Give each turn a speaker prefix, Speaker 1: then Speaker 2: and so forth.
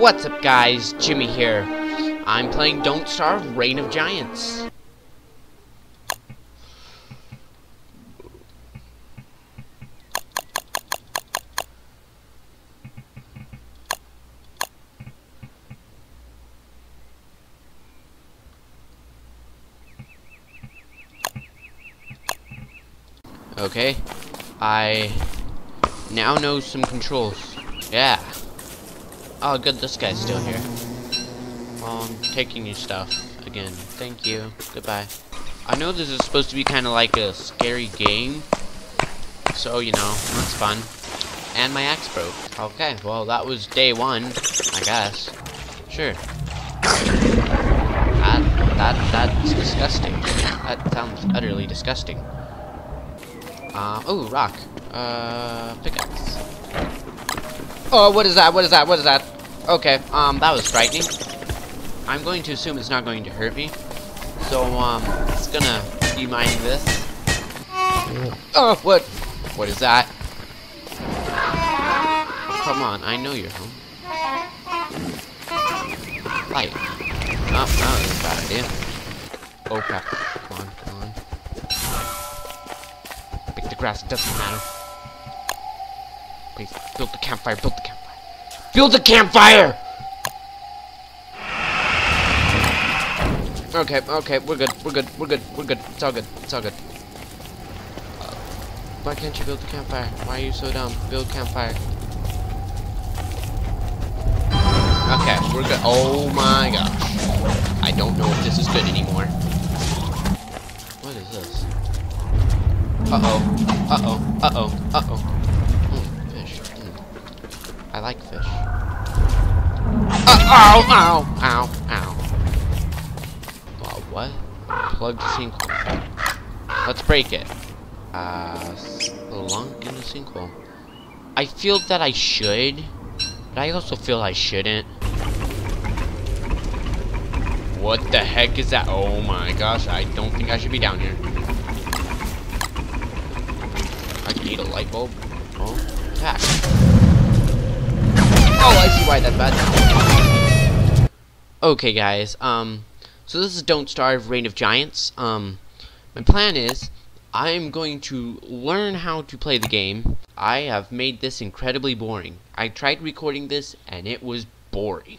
Speaker 1: What's up guys, Jimmie here. I'm playing Don't Starve Reign of Giants. Okay, I now know some controls. Yeah. Oh, good, this guy's still here. Well, I'm taking your stuff again. Thank you. Goodbye. I know this is supposed to be kind of like a scary game. So, you know, that's fun. And my axe broke. Okay, well, that was day one, I guess. Sure. That, that, that's disgusting. That sounds utterly disgusting. Uh, oh, rock. Uh, pickaxe. Oh, what is that? What is that? What is that? Okay, um, that was frightening. I'm going to assume it's not going to hurt me. So, um, it's gonna be mining this. Oh, what? What is that? Come on, I know you're home. Light. Oh, that was a bad idea. Oh crap. Come on, come on. Pick the grass, it doesn't matter. Please, build the campfire, build the campfire. Build the campfire! Okay, okay, we're good, we're good, we're good, we're good. It's all good, it's all good. Uh, why can't you build the campfire? Why are you so dumb? Build campfire. Okay, we're good. Oh my gosh. I don't know if this is good anymore. What is this? Uh-oh. Uh-oh. Uh-oh. Uh-oh. Mm, fish. Mm. I like fish. Ow! Ow! Ow! Ow! Wow, what? Plugged sinkhole. Let's break it. Uh, spelunk in the sinkhole. I feel that I should, but I also feel I shouldn't. What the heck is that? Oh my gosh, I don't think I should be down here. I need a light bulb. Oh, attack. Oh, I see why that's bad. Okay, guys, um, so this is Don't Starve Reign of Giants. Um, my plan is, I'm going to learn how to play the game. I have made this incredibly boring. I tried recording this, and it was boring.